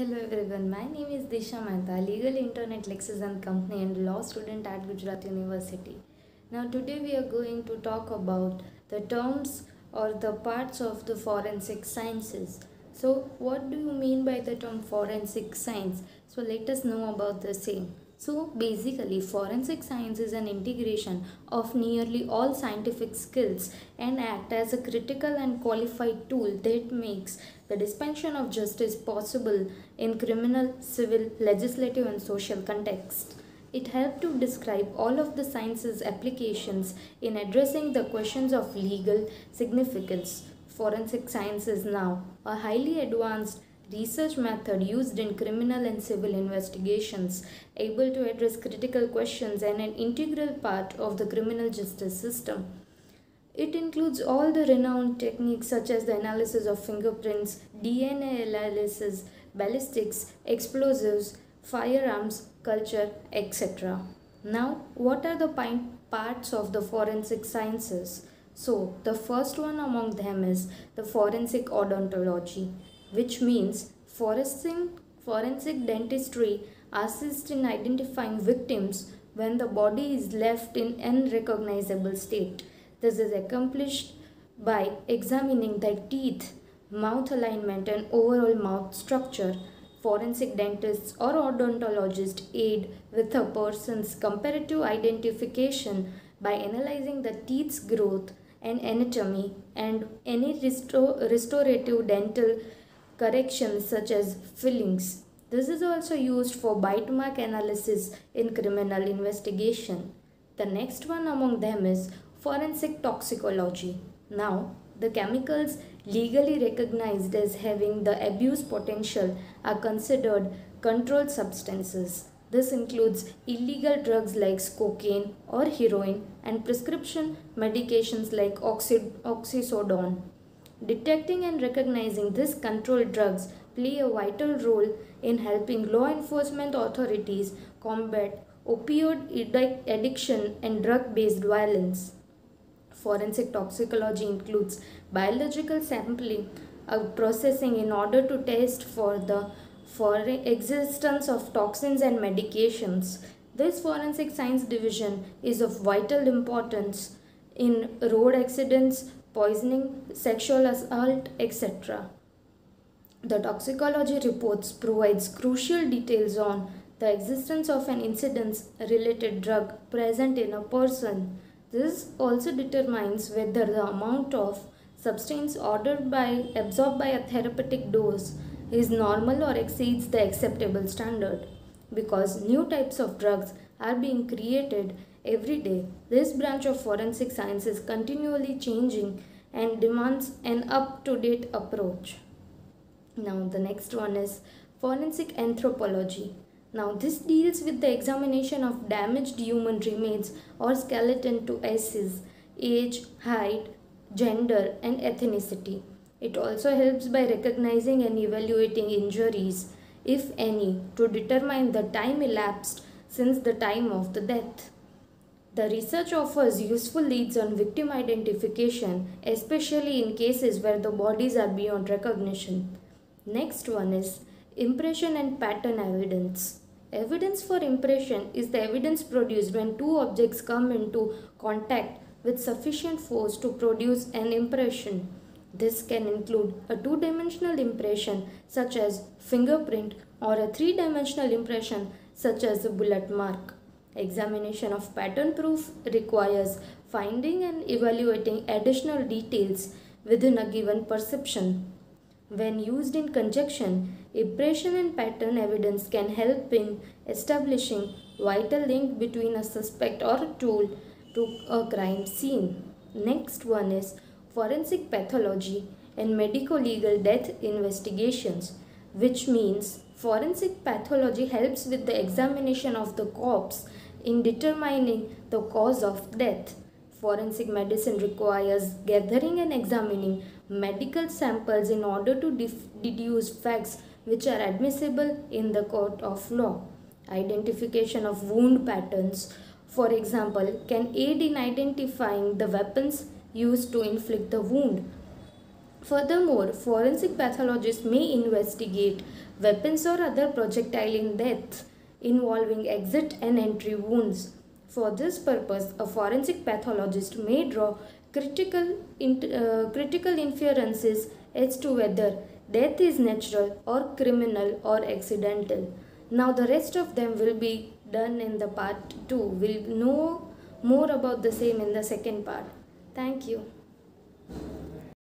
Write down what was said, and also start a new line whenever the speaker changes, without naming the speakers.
Hello everyone, my name is Disha Mehta, legal internet Lexis and Company and law student at Gujarat University. Now today we are going to talk about the terms or the parts of the forensic sciences. So what do you mean by the term forensic science? So let us know about the same. So basically forensic science is an integration of nearly all scientific skills and act as a critical and qualified tool that makes the dispensation of justice possible in criminal, civil, legislative and social context. It helped to describe all of the science's applications in addressing the questions of legal significance. Forensic science is now a highly advanced research method used in criminal and civil investigations, able to address critical questions and an integral part of the criminal justice system. It includes all the renowned techniques such as the analysis of fingerprints, DNA analysis, ballistics, explosives, firearms, culture, etc. Now, what are the parts of the forensic sciences? So, the first one among them is the forensic odontology which means forensic, forensic dentistry assists in identifying victims when the body is left in an unrecognizable state. This is accomplished by examining the teeth, mouth alignment and overall mouth structure. Forensic dentists or odontologists aid with a person's comparative identification by analyzing the teeth's growth and anatomy and any restorative dental corrections such as fillings. This is also used for bite mark analysis in criminal investigation. The next one among them is forensic toxicology. Now, the chemicals legally recognized as having the abuse potential are considered controlled substances. This includes illegal drugs like cocaine or heroin and prescription medications like oxy- oxycodone. Detecting and recognizing these controlled drugs play a vital role in helping law enforcement authorities combat opioid addiction and drug-based violence. Forensic toxicology includes biological sampling of processing in order to test for the for existence of toxins and medications. This forensic science division is of vital importance in road accidents, poisoning, sexual assault, etc. The toxicology reports provides crucial details on the existence of an incidence related drug present in a person. This also determines whether the amount of substance ordered by absorbed by a therapeutic dose is normal or exceeds the acceptable standard. Because new types of drugs are being created every day. This branch of forensic science is continually changing and demands an up to date approach. Now, the next one is forensic anthropology. Now, this deals with the examination of damaged human remains or skeleton to assess age, height, gender, and ethnicity. It also helps by recognizing and evaluating injuries, if any, to determine the time elapsed since the time of the death. The research offers useful leads on victim identification, especially in cases where the bodies are beyond recognition. Next one is impression and pattern evidence. Evidence for impression is the evidence produced when two objects come into contact with sufficient force to produce an impression. This can include a two dimensional impression, such as fingerprint, or a three dimensional impression, such as a bullet mark. Examination of pattern proof requires finding and evaluating additional details within a given perception. When used in conjunction, impression and pattern evidence can help in establishing vital link between a suspect or a tool to a crime scene. Next one is forensic pathology and medico-legal death investigations, which means forensic pathology helps with the examination of the corpse in determining the cause of death. Forensic medicine requires gathering and examining medical samples in order to deduce facts which are admissible in the court of law. Identification of wound patterns, for example, can aid in identifying the weapons used to inflict the wound. Furthermore, forensic pathologists may investigate weapons or other projectile deaths involving exit and entry wounds. For this purpose, a forensic pathologist may draw critical, uh, critical inferences as to whether death is natural or criminal or accidental. Now, the rest of them will be done in the part 2. We'll know more about the same in the second part. Thank you.